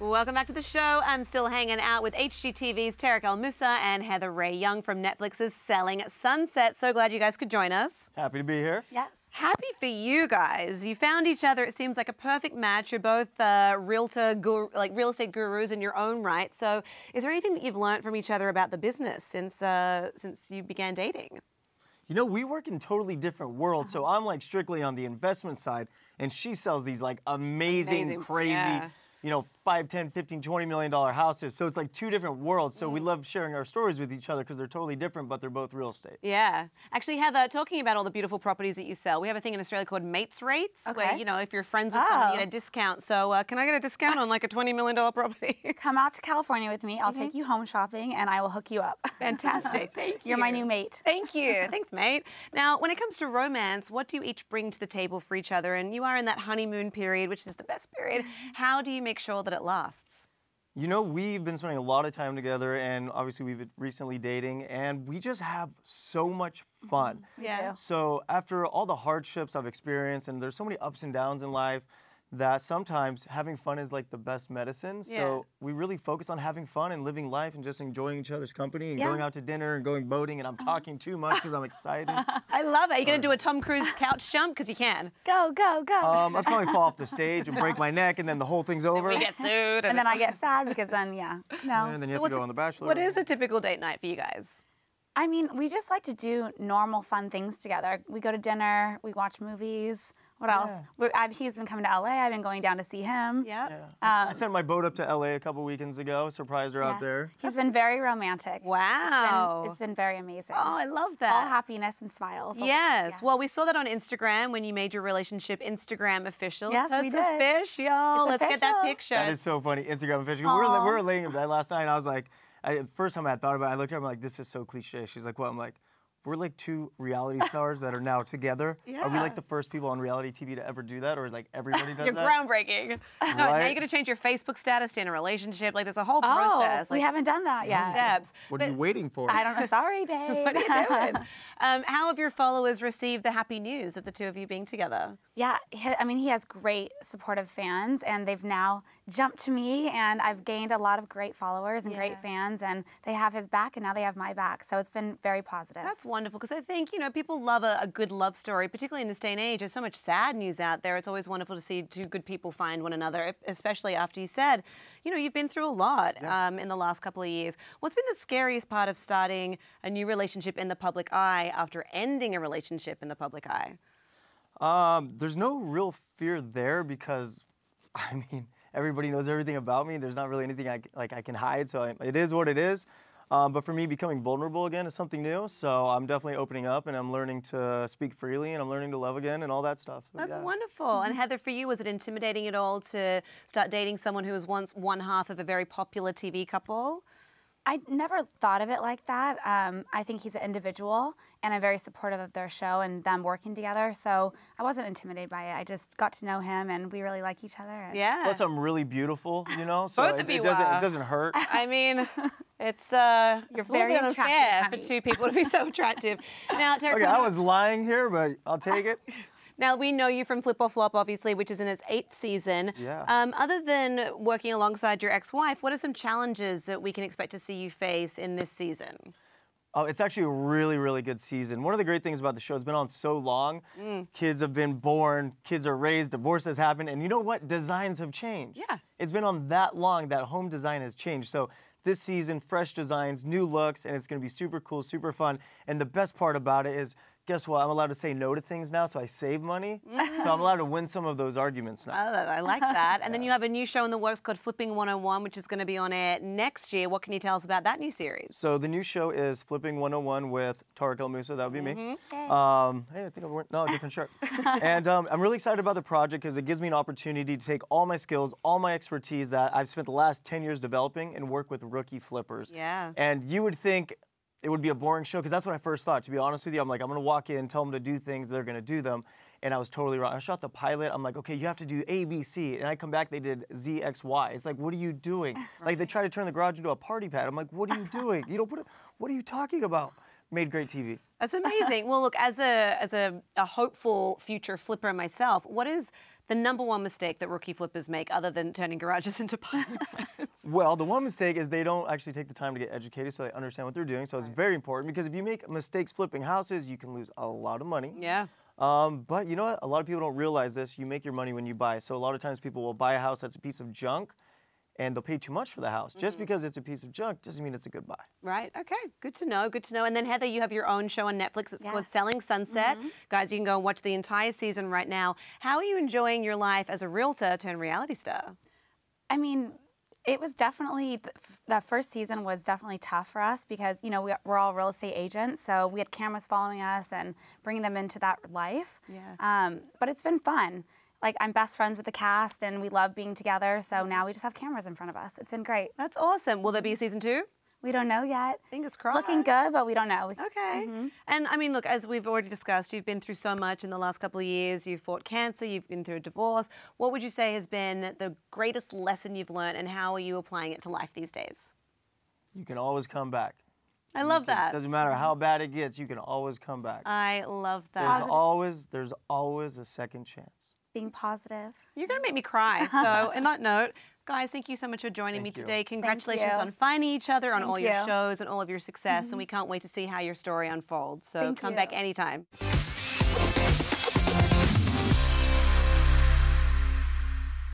Welcome back to the show. I'm still hanging out with HGTV's Tarek El Moussa and Heather Rae Young from Netflix's Selling at Sunset. So glad you guys could join us. Happy to be here. Yes. Happy for you guys. You found each other. It seems like a perfect match. You're both uh, realtor, guru, like real estate gurus in your own right. So, is there anything that you've learned from each other about the business since uh, since you began dating? You know, we work in totally different worlds. So I'm like strictly on the investment side, and she sells these like amazing, Amazing, crazy, yeah. you know, 5, 10, 15, 20 million dollar houses. So it's like two different worlds. So Mm. we love sharing our stories with each other because they're totally different, but they're both real estate. Yeah. Actually, Heather, talking about all the beautiful properties that you sell, we have a thing in Australia called mates rates, where, Okay. you know, if you're friends with someone, you Oh. get a discount. So, uh, can I get a discount on like a $20 million property? Come out to California with me. I'll take you home shopping and I will hook you up. Fantastic. Thank you. You're my new mate. Thank you. Thanks, mate. Now, when it comes to romance, what do you each bring to the table for each other? And you are in that honeymoon period, which is the best period. How do you make sure that it lasts? You know, we've been spending a lot of time together, and obviously we've been recently dating, and we just have so much fun. Mm-hmm. Yeah. So after all the hardships I've experienced, and there's so many ups and downs in life, that sometimes having fun is like the best medicine. Yeah. So we really focus on having fun and living life and just enjoying each other's company and Yeah. going out to dinner and going boating. And I'm talking too much because I'm excited. I love it. Are you going to do a Tom Cruise couch jump? Because you can. Go, go, go. um, I'd probably fall off the stage and break my neck, and then the whole thing's over. We get sued. and then I get sad because then, yeah, no. and then you have to go on The Bachelor. What is a typical date night for you guys? I mean, we just like to do normal, fun things together. We go to dinner, we watch movies. What else? Yeah. I've, he's been coming to LA. I've been going down to see him. Yeah. Yeah. I- I Um, sent my boat up to LA a couple weekends ago. Surprised her out Yes. there. He's been very romantic. Wow. It's been very amazing. oh, I love that. All happiness and smiles. Yes. Yeah. Well, we saw that on Instagram when you made your relationship Instagram official. Yes, so we it's did. official. It's Let's get that picture. That is so funny. Instagram official. We were, Aw. we were laying in bed last night, and I was like, I, first time I had thought about it, I looked at her, I'm like, this is so cliche. She's like, well, I'm like, we're like two reality stars that are now together. Are we like the first people on reality TV to ever do that, or like everybody does You're that? groundbreaking. No, now you're going to change your Facebook status to in a relationship. Like there's a whole process. Oh, process. we haven't done that yet. steps. What are you waiting for? I don't know. Sorry, babe. What are you doing? um, how have your followers received the happy news of the two of you being together? Yeah, I mean, he has great supportive fans, and they've now jumped to me, and I've gained a lot of great followers and Yeah. great fans, and they have his back, and now they have my back. So it's been very positive. That's wonderful because I think, you know, people love a, a good love story, particularly in this day and age. There's so much sad news out there. It's always wonderful to see two good people find one another, especially after you said, you know, you've been through a lot um, in the last couple of years. What's been the scariest part of starting a new relationship in the public eye after ending a relationship in the public eye? Um, there's no real fear there because, I mean, everybody knows everything about me. There's not really anything I, like I can hide, so I, it is what it is. Um, but for me, becoming vulnerable again is something new. So I'm definitely opening up and I'm learning to speak freely and I'm learning to love again and all that stuff. So, That's yeah. wonderful. And Heather, for you, was it intimidating at all to start dating someone who was once one half of a very popular TV couple? I never thought of it like that. Um, I think he's an individual, and I'm very supportive of their show and them working together. So I wasn't intimidated by it. I just got to know him, and we really like each other. Yeah. Plus, I'm really beautiful, you know, so Both it, of it doesn't are. it doesn't hurt. I mean, it's uh, You're it's a little very bit unfair attractive, for two people to be so attractive. Now, Tarek, Okay, I was lying here, but I'll take it. now we know you from Flip or Flop, obviously, which is in its eighth season. Yeah. Um, other than working alongside your ex-wife, what are some challenges that we can expect to see you face in this season? Oh, it's actually a really, really good season. One of the great things about the show, it's been on so long. Mm. Kids have been born, kids are raised, divorces has happened, and you know what? Designs have changed. Yeah. It's been on that long that home design has changed. So this season, fresh designs, new looks, and it's gonna be super cool, super fun. And the best part about it is, guess what? I'm allowed to say no to things now, so I save money. so I'm allowed to win some of those arguments now. Oh, I like that. And then you have a new show in the works called Flipping 101, which is going to be on air next year. What can you tell us about that new series? So the new show is Flipping 101 with Tarek El Moussa. That would be me. Mm-hmm. Um, hey, I think I'm wearing, no, different shirt. and um, I'm really excited about the project because it gives me an opportunity to take all my skills, all my expertise that I've spent the last 10 years developing and work with rookie flippers. Yeah. And you would think it would be a boring show because that's what I first thought. To be honest with you, I'm like, I'm gonna walk in, tell them to do things, they're gonna do them. And I was totally wrong. I shot the pilot. I'm like, okay, you have to do A, B, C. And I come back, they did Z, X, Y. It's like, what are you doing? Like they try to turn the garage into a party pad. I'm like, what are you doing? You don't put it. What are you talking about? Made great TV. That's amazing. well, look, as a as a, a hopeful future flipper myself, what is the number one mistake that rookie flippers make other than turning garages into pirate Well, the one mistake is they don't actually take the time to get educated so they understand what they're doing. So it's very important because if you make mistakes flipping houses, you can lose a lot of money. Yeah. Um, but you know what? A lot of people don't realize this. You make your money when you buy. So a lot of times people will buy a house that's a piece of junk and they'll pay too much for the house. Just Mm-hmm. because it's a piece of junk doesn't mean it's a good buy. Right. Okay. Good to know. Good to know. And then Heather, you have your own show on Netflix. It's called Selling Sunset. Guys, you can go and watch the entire season right now. How are you enjoying your life as a realtor turned reality star? I mean, it was definitely th- that first season was definitely tough for us because you know we, we're all real estate agents, so we had cameras following us and bringing them into that life. Yeah. Um, but it's been fun. Like I'm best friends with the cast, and we love being together. So mm-hmm. now we just have cameras in front of us. It's been great. That's awesome. Will there be a season two? We don't know yet. Fingers crossed. Looking good, but we don't know. Okay. Mm-hmm. And I mean, look, as we've already discussed, you've been through so much in the last couple of years. You've fought cancer, you've been through a divorce. What would you say has been the greatest lesson you've learned, and how are you applying it to life these days? You can always come back. I love Can- that. Doesn't matter mm-hmm. how bad it gets, you can always come back. I love that. There's that. always there's always a second chance. Being positive. You're going to make me cry. So, in that note, guys, thank you so much for joining me you. today. Congratulations on finding each other, on Thank all your you. shows, and all of your success. And we mm-hmm. can't wait to see how your story unfolds. So, Thank come back anytime.